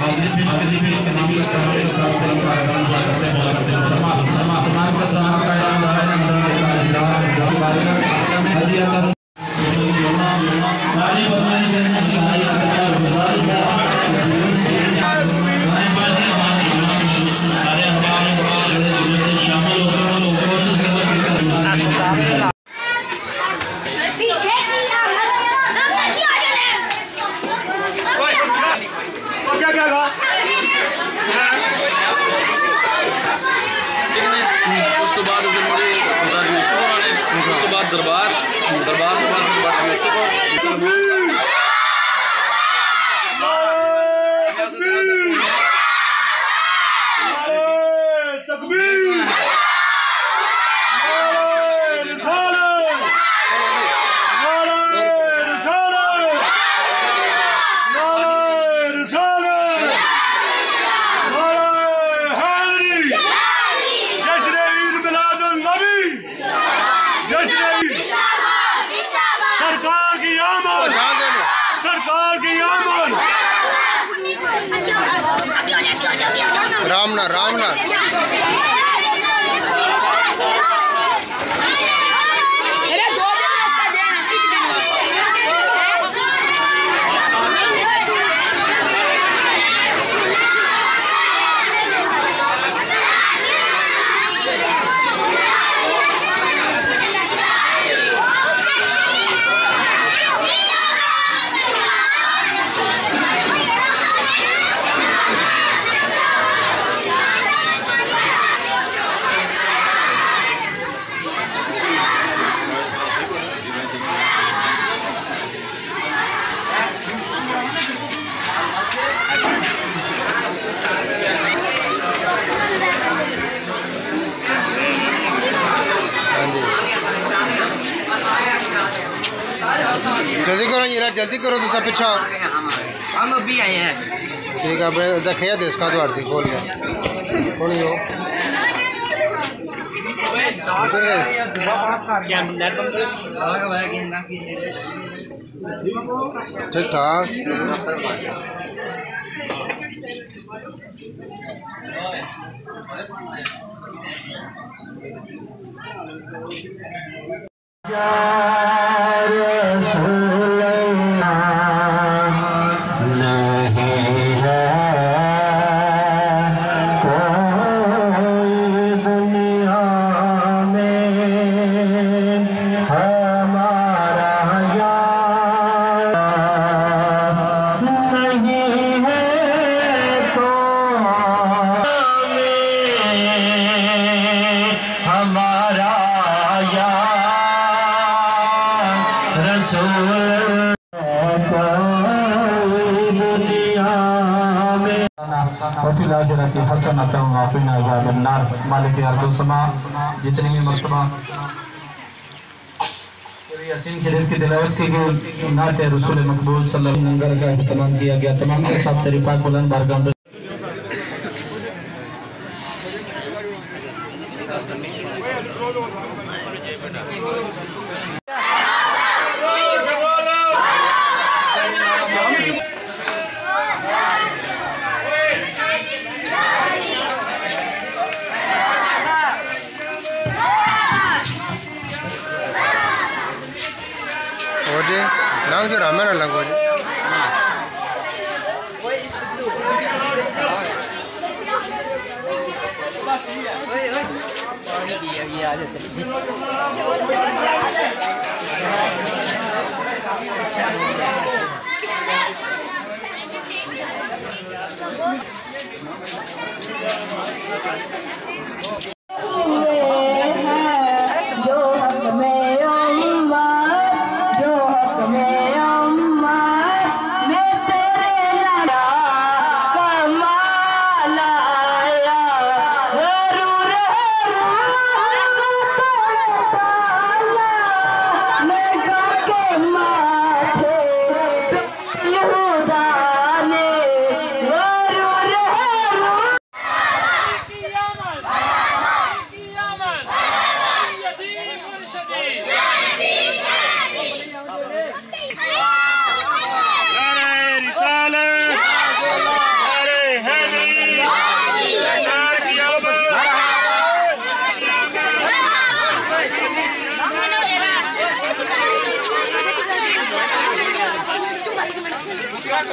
क्या जल्दी करो ये जल्दी करो तुसा पिछा। हम अभी आए हैं। ठीक है देसका द्वार दी खोल के। कौन ही हो उधर गए। ठीक ठाक। वफी हसन अजाब मालिक जितनी भी मरतबा। की की गई रसूल मकबूल सल्लल्लाहु अलैहि वसल्लम का किया गया। तमाम के साथ बुलंद बारगाह जी लंघ जो रामे लंघो जी जो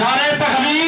नारे तकबीर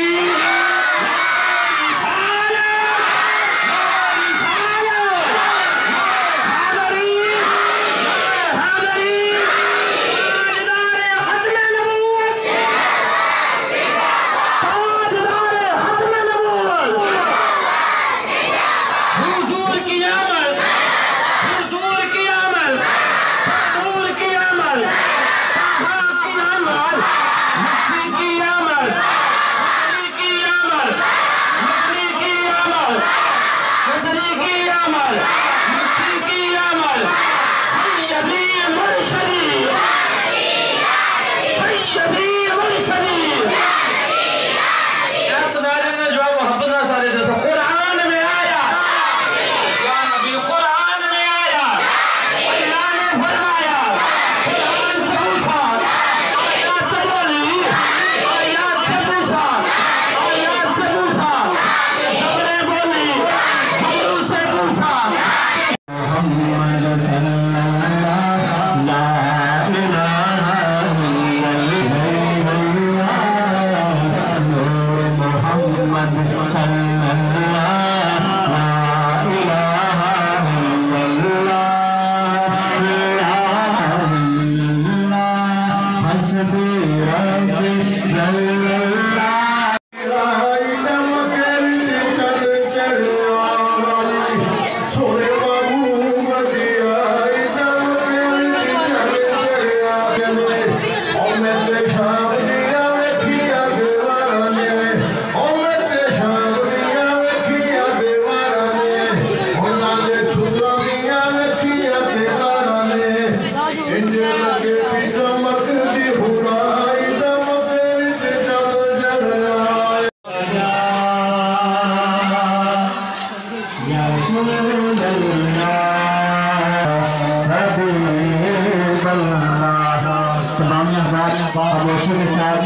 तमाम खामोशी के साथ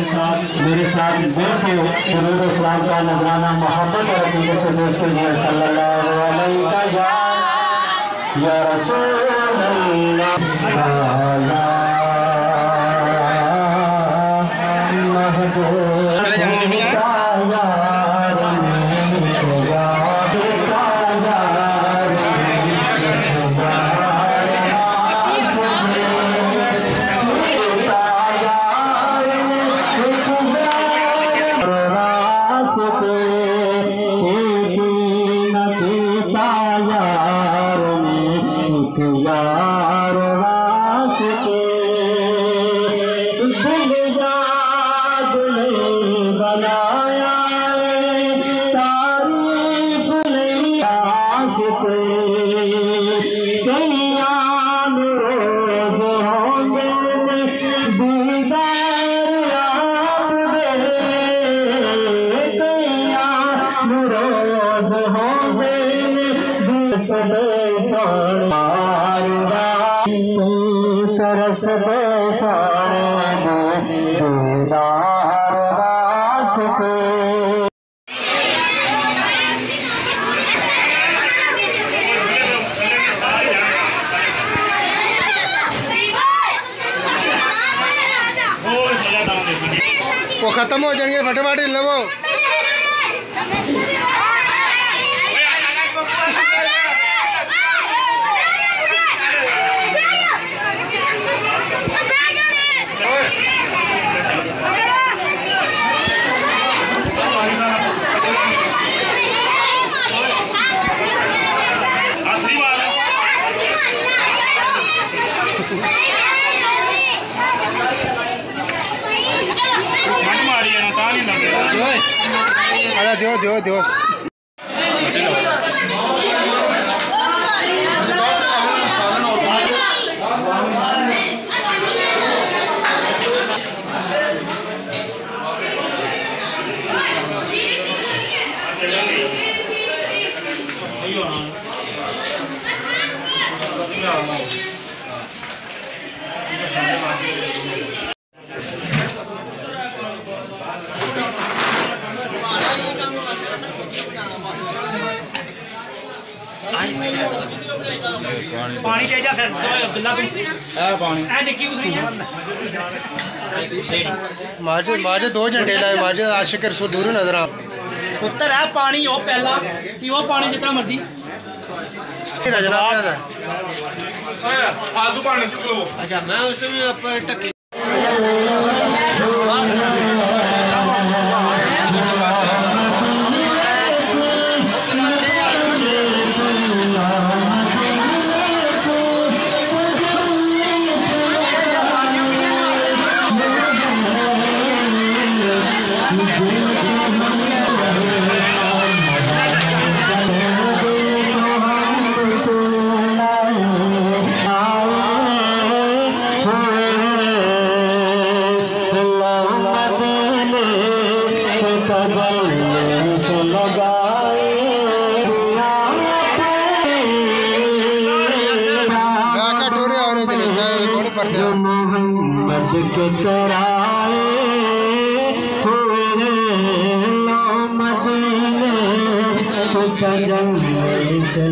मेरे साथ देख के ज़रूर इस्लाम का नजराना मोहब्बत और अकीदत से पेश कीजिए। सल्लल्लाहु अलैहि वसल्लम। वो खत्म हो जाएँगे फटाफट लेवो दियो दियो दियो ਪਾਣੀ ਪਾਣੀ ਦੇ ਜਾ ਫਿਰ ਅਬਦੁੱਲਾ ਤੂੰ ਆ ਪਾਣੀ ਐ ਡਿੱਕੀ ਉਸਰੀ ਹੈ ਮਾਜੇ ਮਾਜੇ ਦੋ ਝੰਡੇ ਲਾਏ ਮਾਜੇ ਆਸ਼ਿਕ ਰਸੂ ਦੂਰ ਨਜ਼ਰ ਆ ਪੁੱਤਰ ਆ ਪਾਣੀ ਉਹ ਪਹਿਲਾ ਪੀਓ ਪਾਣੀ ਜਿਤਨਾ ਮਰਜ਼ੀ ਇਹਦਾ ਜਨਾਬ ਇਹਦਾ ਆਦੂ ਪਾਣੀ ਚੁੱਕ ਲਓ ਅੱਛਾ ਮੈਂ ਉਸ ਤੇ ਵੀ ਆਪਾਂ ਟੱਕੇ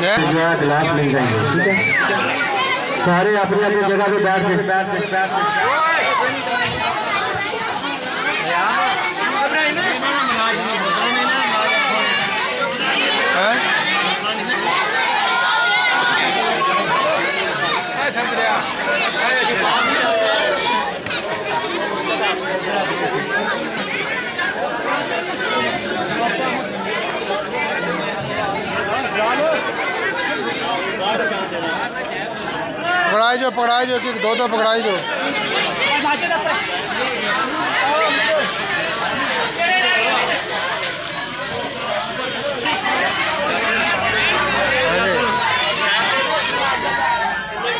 जो है गिलास मिल जाएंगे ठीक है सारे अपनी अपनी जगह पे बैठ जाए पकड़ाई जो पकड़ाई जो कि दो दो पकड़ाई जो।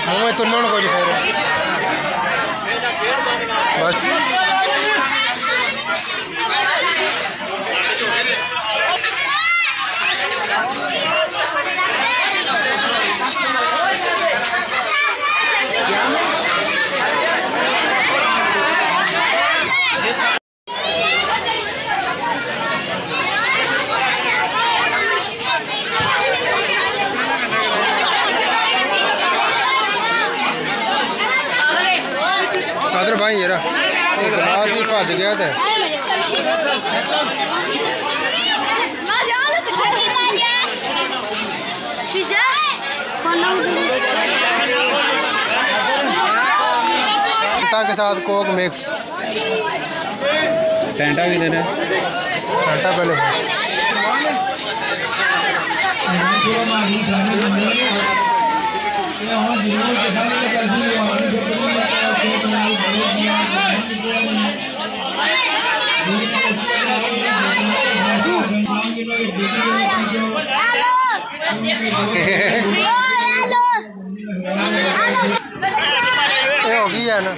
मुँह तुम को भाई यरा गिलास ही भज गया ते आटा के साथ कोक मिक्स टेंटा भी दे रहे आटा पहले हो गई है ना।